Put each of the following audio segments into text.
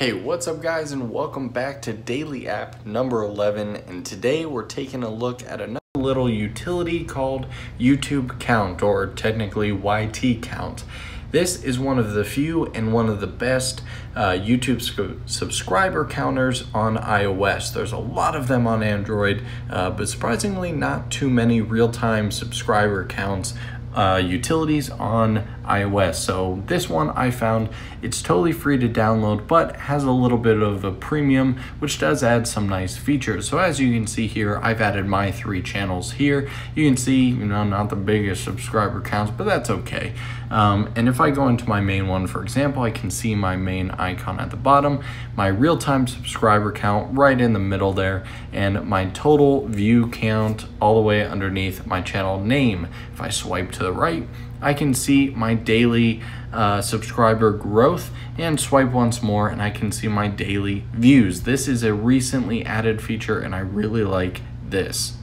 Hey, what's up guys and welcome back to Daily App number 11 and today we're taking a look at another little utility called YouTube Count or technically YT Count. This is one of the few and one of the best uh, YouTube subscriber counters on iOS. There's a lot of them on Android, uh, but surprisingly not too many real-time subscriber counts uh, utilities on iOS. So this one I found it's totally free to download, but has a little bit of a premium, which does add some nice features. So as you can see here, I've added my three channels here. You can see, you know, not the biggest subscriber counts, but that's okay. Um, and if I go into my main one, for example, I can see my main icon at the bottom, my real-time subscriber count right in the middle there, and my total view count all the way underneath my channel name. If I swipe to the right, I can see my daily uh, subscriber growth and swipe once more and I can see my daily views. This is a recently added feature and I really like this.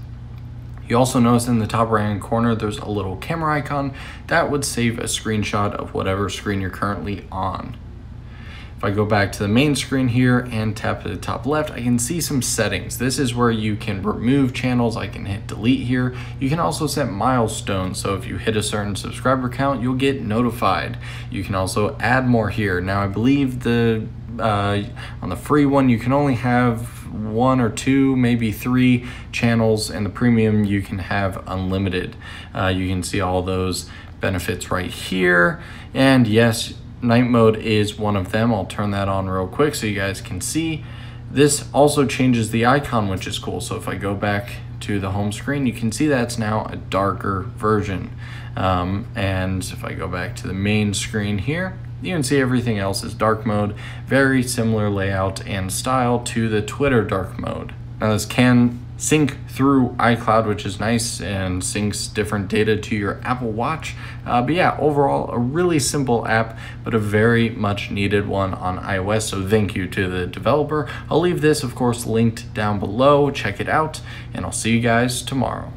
You also notice in the top right hand corner there's a little camera icon that would save a screenshot of whatever screen you're currently on. If I go back to the main screen here and tap to the top left, I can see some settings. This is where you can remove channels. I can hit delete here. You can also set milestones. So if you hit a certain subscriber count, you'll get notified. You can also add more here. Now I believe the uh, on the free one, you can only have one or two, maybe three channels, and the premium you can have unlimited. Uh, you can see all those benefits right here. And yes, night mode is one of them. I'll turn that on real quick so you guys can see. This also changes the icon, which is cool. So if I go back to the home screen, you can see that's now a darker version. Um, and if I go back to the main screen here, you can see everything else is dark mode. Very similar layout and style to the Twitter dark mode. Now this can sync through iCloud, which is nice and syncs different data to your Apple Watch. Uh, but yeah, overall, a really simple app, but a very much needed one on iOS. So thank you to the developer. I'll leave this, of course, linked down below. Check it out, and I'll see you guys tomorrow.